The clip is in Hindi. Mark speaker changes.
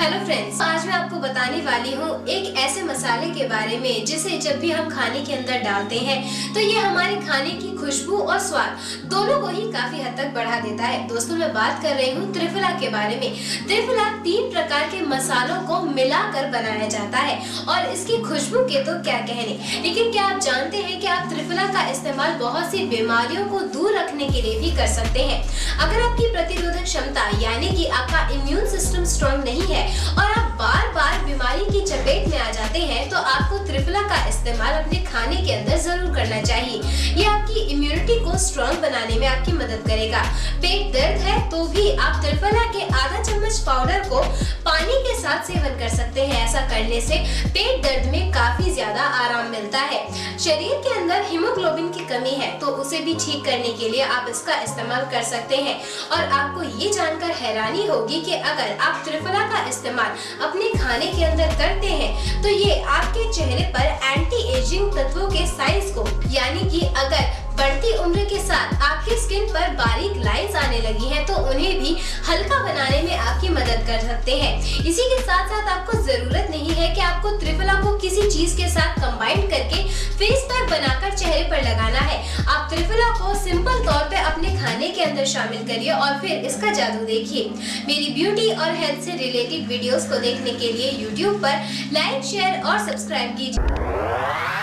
Speaker 1: हेलो फ्रेंड्स आज मैं आपको बताने वाली हूँ एक ऐसे मसाले के बारे में, जिसे जब भी हम खाने के अंदर डालते हैं तो ये हमारे खाने की खुशबू और स्वाद दोनों को ही काफ़ी हद तक बढ़ा देता है। दोस्तों, मैं बात कर रही हूँ त्रिफला के बारे में। त्रिफला तीन प्रकार के मसालों को मिलाकर बनाया जाता है, और इसकी खुशबू के तो क्या कहने? लेकिन क्या आप जानते हैं कि आप त्रिफला का इस्तेमाल बहुत सी बीमारियों को दूर रखने के लिए भी कर सकते हैं? अगर आपकी प्रतिरोधक क्षमता, यानी कि आपका इम्यून सिस्टम स्ट्रॉन्ग नहीं है और आप बार बार बीमारी की चपेट में आ जाते हैं तो आपको त्रिफला का इस्तेमाल अपने खाने के अंदर ज़रूर करना चाहिए। ये आपकी इम्यूनिटी को स्ट्रॉन्ग बनाने में आपकी मदद करेगा। पेट दर्द है तो भी आप त्रिफला के आधा चम्मच पाउडर को पानी के साथ सेवन कर सकते हैं। ऐसा करने से पेट दर्द में काफ़ी ज़्यादा मिलता है। शरीर के अंदर हीमोग्लोबिन की कमी है तो उसे भी ठीक करने के लिए आप इसका इस्तेमाल कर सकते हैं। और आपको ये जानकर हैरानी होगी कि अगर आप त्रिफला का इस्तेमाल अपने खाने के अंदर करते हैं तो ये आपके चेहरे पर एंटी एजिंग तत्वों के साइज़ को, यानी कि अगर बढ़ती उम्र के साथ आपके स्किन पर बारीक लाइंस आने लगी हैं तो उन्हें भी हल्का बनाने में आपकी मदद कर सकते हैं। इसी के साथ साथ आपको ज़रूरत नहीं है कि आपको त्रिफला को किसी चीज़ के साथ कंबाइन करके फेस पैक बनाकर चेहरे पर लगाना है। आप त्रिफला को सिंपल तौर पे अपने खाने के अंदर शामिल करिए और फिर इसका जादू देखिए। मेरी ब्यूटी और हेल्थ से रिलेटेड वीडियोस को देखने के लिए यूट्यूब पर लाइक शेयर और सब्सक्राइब कीजिए।